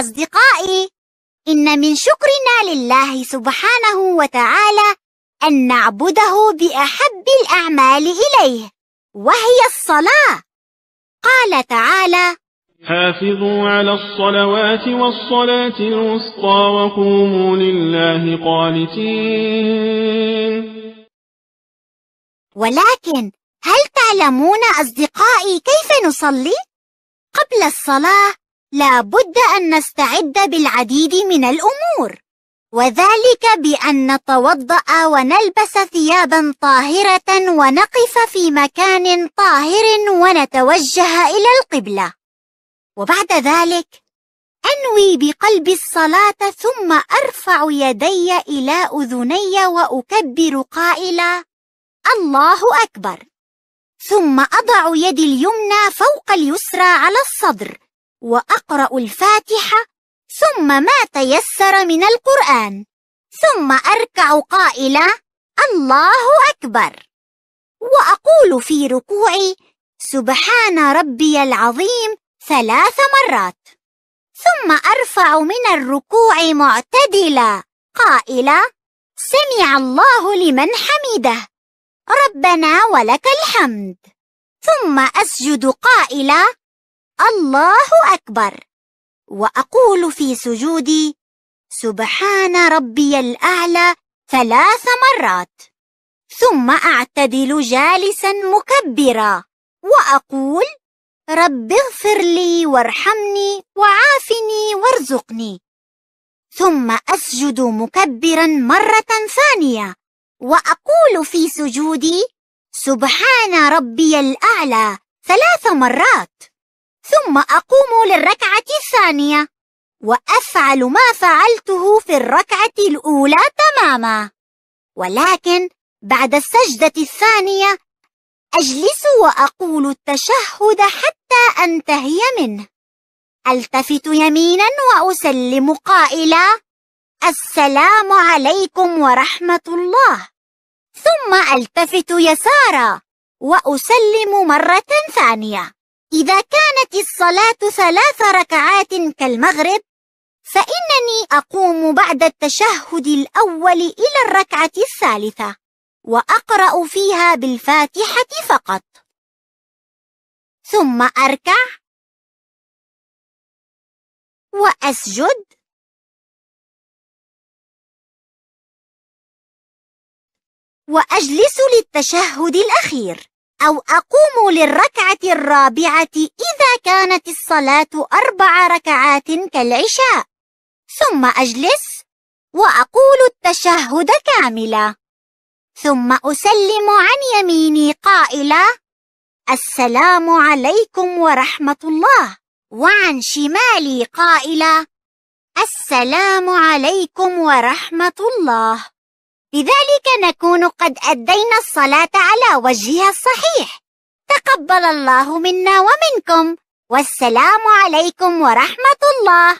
أصدقائي إن من شكرنا لله سبحانه وتعالى أن نعبده بأحب الأعمال إليه وهي الصلاة قال تعالى حافظوا على الصلوات والصلاة الوسطى وقوموا لله قانتين ولكن هل تعلمون أصدقائي كيف نصلي؟ قبل الصلاة لا بد أن نستعد بالعديد من الأمور وذلك بأن نتوضأ ونلبس ثيابا طاهرة ونقف في مكان طاهر ونتوجه إلى القبلة. وبعد ذلك أنوي بقلب الصلاة ثم أرفع يدي إلى أذني وأكبر قائلا الله أكبر. ثم أضع يدي اليمنى فوق اليسرى على الصدر وأقرأ الفاتحة ثم ما تيسر من القرآن. ثم أركع قائلا الله أكبر. وأقول في ركوعي سبحان ربي العظيم ثلاث مرات. ثم أرفع من الركوع معتدلا قائلا سمع الله لمن حمده. ربنا ولك الحمد. ثم أسجد قائلا الله أكبر. وأقول في سجودي سبحان ربي الأعلى ثلاث مرات. ثم أعتدل جالسا مكبرا وأقول رب اغفر لي وارحمني وعافني وارزقني. ثم أسجد مكبرا مرة ثانية وأقول في سجودي سبحان ربي الأعلى ثلاث مرات. ثم أقوم للركعة الثانية وأفعل ما فعلته في الركعة الأولى تماما. ولكن بعد السجدة الثانية أجلس وأقول التشهد حتى أنتهي منه. ألتفت يمينا وأسلم قائلا السلام عليكم ورحمة الله. ثم ألتفت يسارا وأسلم مرة ثانية. إذا كانت الصلاة ثلاث ركعات كالمغرب فإنني أقوم بعد التشهد الأول إلى الركعة الثالثة وأقرأ فيها بالفاتحة فقط. ثم أركع. وأسجد. وأجلس للتشهد الأخير. أو أقوم للركعة الرابعة إذا كانت الصلاة أربع ركعات كالعشاء ثم أجلس وأقول التشهد كاملا. ثم أسلم عن يميني قائلا السلام عليكم ورحمة الله. وعن شمالي قائلا السلام عليكم ورحمة الله. بذلك نكون قد أدينا الصلاة على وجهها الصحيح. تقبل الله منا ومنكم. والسلام عليكم ورحمة الله.